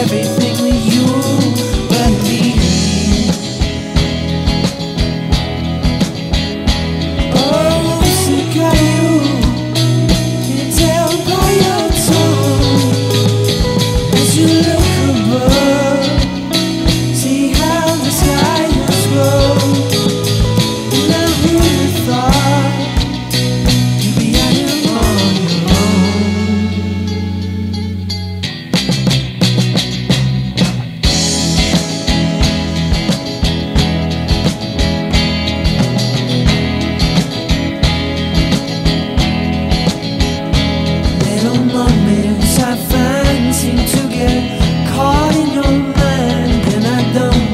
everything moments I find seem to get caught in your mind And I don't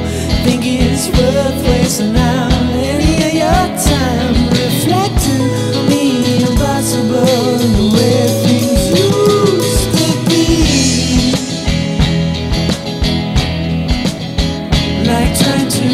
think it's worth wasting out any of your time Reflecting on the impossible and the way things used to be. Like trying to